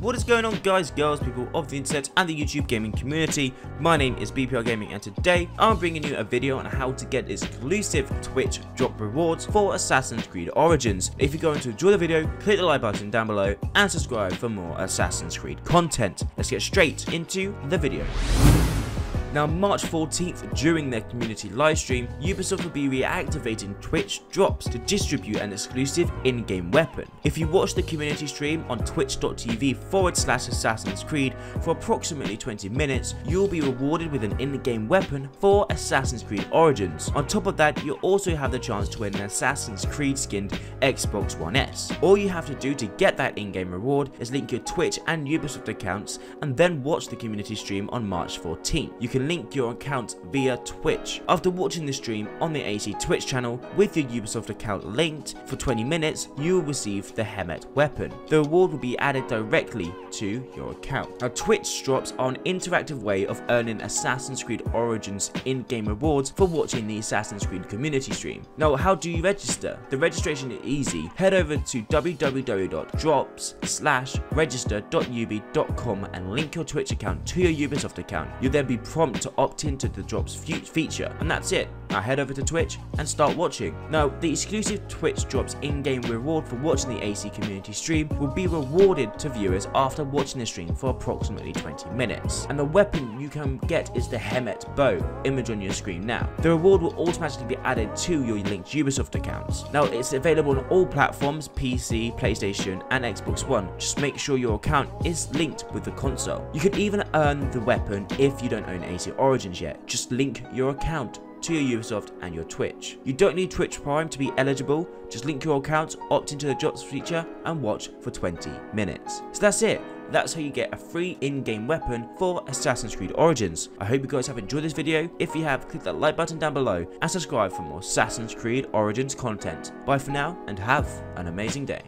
What is going on guys, girls, people of the internet and the YouTube gaming community? My name is BPR Gaming and today I'm bringing you a video on how to get exclusive Twitch drop rewards for Assassin's Creed Origins. If you're going to enjoy the video, click the like button down below and subscribe for more Assassin's Creed content. Let's get straight into the video. Now March 14th, during their community livestream, Ubisoft will be reactivating Twitch drops to distribute an exclusive in-game weapon. If you watch the community stream on twitch.tv forward slash Assassin's Creed for approximately 20 minutes, you will be rewarded with an in-game weapon for Assassin's Creed Origins. On top of that, you'll also have the chance to win an Assassin's Creed skinned Xbox One S. All you have to do to get that in-game reward is link your Twitch and Ubisoft accounts and then watch the community stream on March 14th. You can can link your account via Twitch. After watching the stream on the AC Twitch channel with your Ubisoft account linked for 20 minutes, you will receive the Hemet weapon. The reward will be added directly to your account. Now Twitch drops are an interactive way of earning Assassin's Creed Origins in-game rewards for watching the Assassin's Creed community stream. Now how do you register? The registration is easy. Head over to www.drops slash register.ubi.com and link your Twitch account to your Ubisoft account. You'll then be prompted prompt to opt into the drops feature and that's it. Now head over to Twitch and start watching. Now the exclusive Twitch drops in-game reward for watching the AC community stream will be rewarded to viewers after watching the stream for approximately 20 minutes. And the weapon you can get is the Hemet bow, image on your screen now. The reward will automatically be added to your linked Ubisoft accounts. Now it's available on all platforms, PC, PlayStation and Xbox One. Just make sure your account is linked with the console. You can even earn the weapon if you don't own AC Origins yet. Just link your account to your Ubisoft and your Twitch. You don't need Twitch Prime to be eligible, just link your account, opt into the drops feature and watch for 20 minutes. So that's it. That's how you get a free in-game weapon for Assassin's Creed Origins. I hope you guys have enjoyed this video. If you have, click that like button down below and subscribe for more Assassin's Creed Origins content. Bye for now and have an amazing day.